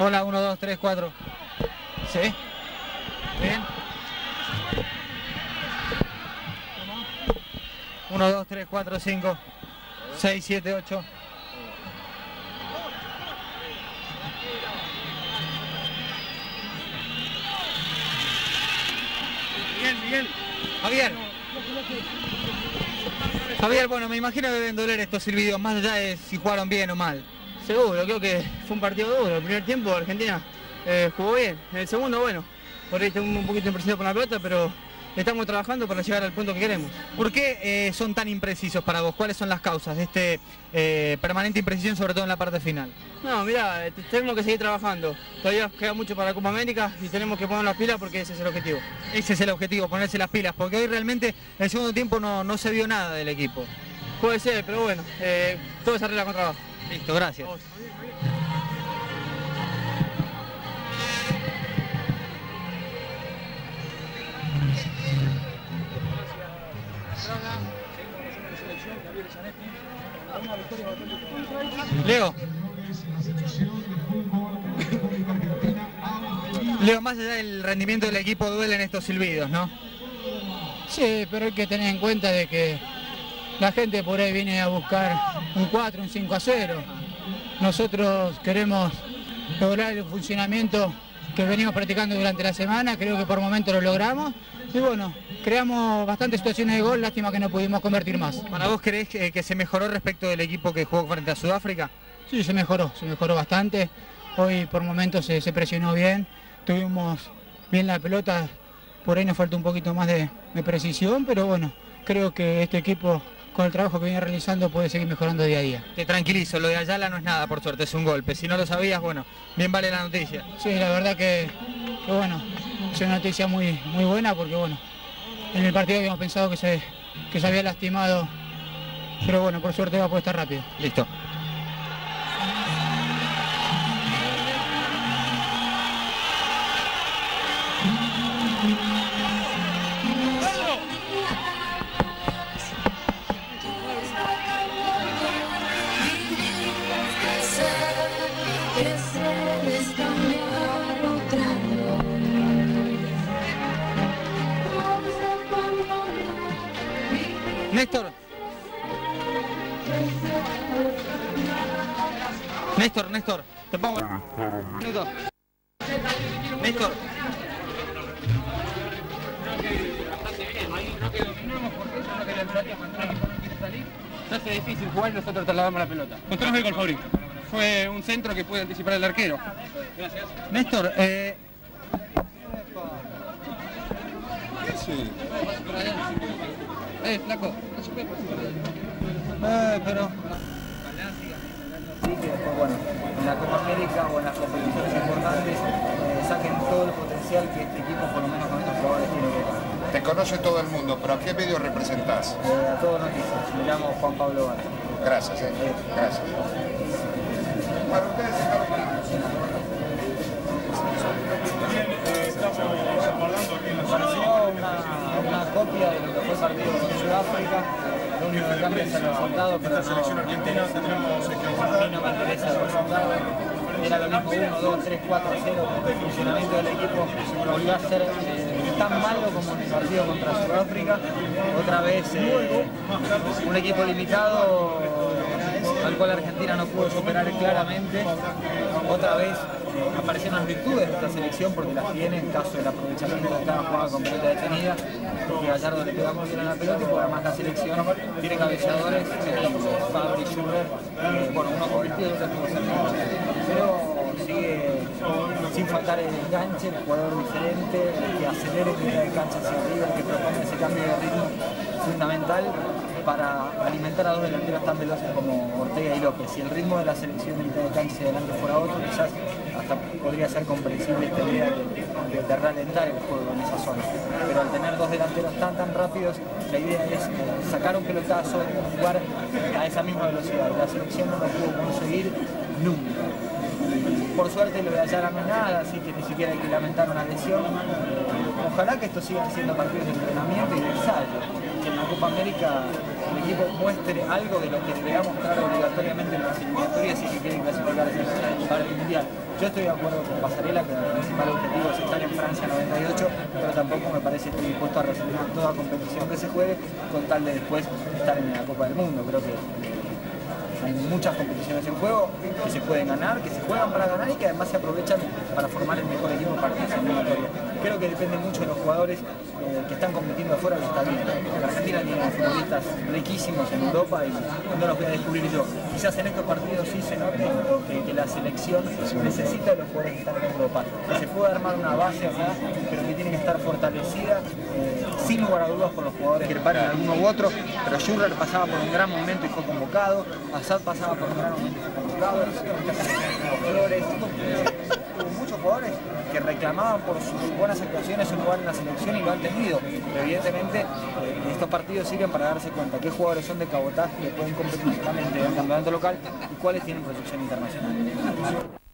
Hola, 1, 2, 3, 4. ¿Sí? Bien. 1, 2, 3, 4, 5, 6, 7, 8. Miguel, Miguel. Javier. Javier, bueno, me imagino que deben doler estos silbidos, más allá de si jugaron bien o mal. Seguro, creo que fue un partido duro. El primer tiempo Argentina eh, jugó bien. En el segundo, bueno, por ahí estuvimos un poquito imprecisos con la pelota, pero estamos trabajando para llegar al punto que queremos. ¿Por qué eh, son tan imprecisos para vos? ¿Cuáles son las causas de este eh, permanente imprecisión, sobre todo en la parte final? No, mira, tenemos que seguir trabajando. Todavía queda mucho para la Copa América y tenemos que poner las pilas porque ese es el objetivo. Ese es el objetivo, ponerse las pilas, porque hoy realmente en el segundo tiempo no, no se vio nada del equipo. Puede ser, pero bueno, eh, todo se arregla con trabajo. Listo, gracias. Leo. Leo, más allá del rendimiento del equipo, duelen estos silbidos, ¿no? Sí, pero hay que tener en cuenta de que la gente por ahí viene a buscar un 4, un 5 a 0. Nosotros queremos lograr el funcionamiento que venimos practicando durante la semana, creo que por momento lo logramos. Y bueno, creamos bastantes situaciones de gol, lástima que no pudimos convertir más. ¿Para vos creés que, que se mejoró respecto del equipo que jugó frente a Sudáfrica? Sí, se mejoró, se mejoró bastante. Hoy por momentos se, se presionó bien, tuvimos bien la pelota, por ahí nos falta un poquito más de, de precisión, pero bueno, creo que este equipo con el trabajo que viene realizando puede seguir mejorando día a día. Te tranquilizo, lo de Ayala no es nada, por suerte, es un golpe. Si no lo sabías, bueno, bien vale la noticia. Sí, la verdad que, que bueno, es una noticia muy, muy buena porque bueno, en el partido habíamos pensado que se, que se había lastimado, pero bueno, por suerte va a poder estar rápido. Listo. Néstor, Néstor, te pongo un minuto. Néstor. Se hace difícil jugar y nosotros trasladamos la pelota. Controlamos el gol, Fabri. Fue un centro que puede anticipar el arquero. Gracias. Néstor, eh, Eh, flaco. Eh, pero Sí, que después, bueno, en la Copa América o en las competiciones importantes eh, saquen todo el potencial que este equipo, por lo menos con estos jugadores, tiene que dar. Te conoce todo el mundo, pero ¿a qué medio representás? Eh, a todos noticias, me llamo Juan Pablo Vargas. Gracias, eh. Gracias. Para ustedes Pareció una, una copia de lo que fue el partido con Sudáfrica. Lo único que cambia es el resultado, pero no, no me interesa. A mí no me interesa el resultado. Era lo mismo 1, 2, 3, 4, 0. El funcionamiento del equipo volvió a ser eh, tan malo como en el partido contra Sudáfrica. Otra vez eh, un equipo limitado al cual Argentina no pudo superar claramente. Otra vez aparecieron las virtudes de esta selección porque las tiene en caso del aprovechamiento de cada jugada con pelota detenida, porque Gallardo le pega muy bien la pelota y porque además la selección tiene cabeceadores, eh, Fabri, Schubert, eh, bueno, uno convertido y otro. Pero sigue sin faltar el enganche, el jugador diferente, el que acelere de cancha hacia arriba, el que propone ese cambio de ritmo fundamental para alimentar a dos delanteros tan veloces como Ortega y López. Si el ritmo de la selección en mitad de cancha y adelante fuera otro, quizás hasta podría ser comprensible esta idea de, de- de ralentar el juego en esa zona. Pero al tener dos delanteros tan tan rápidos, la idea es eh, sacar un pelotazo y jugar a esa misma velocidad. La selección no lo pudo conseguir nunca. Por suerte lo de Ayala no es nada, así que ni siquiera hay que lamentar una lesión. Ojalá que estos sigan siendo partidos de entrenamiento y de ensayo. En la Copa América muestre algo de lo que deberá mostrar obligatoriamente en las eliminatorias si se quieren clasificar para el Mundial. Yo estoy de acuerdo con Pasarela que el principal objetivo es estar en Francia 98, pero tampoco me parece que dispuesto a resignar toda competición que se juegue con tal de después estar en la Copa del Mundo. Creo que hay muchas competiciones en juego que se pueden ganar, que se juegan para ganar y que además se aprovechan para formar el mejor equipo para el. Creo que depende mucho de los jugadores eh, que están compitiendo afuera que está bien. La Argentina tiene futbolistas riquísimos en Europa y no los voy a descubrir yo. Quizás en estos partidos sí se note que, la selección necesita de los jugadores que están en Europa. Que se puede armar una base acá, pero que tiene que estar fortalecida eh, sin lugar a dudas por los jugadores que paren alguno u otro. Pero Schurrer pasaba por un gran momento y fue convocado. Assad pasaba por un gran momento y fue convocado. Reclamaban por sus buenas actuaciones un lugar en la selección y lo han tenido. Evidentemente eh, estos partidos sirven para darse cuenta qué jugadores son de cabotaje que pueden competir en el campeonato local y cuáles tienen proyección internacional.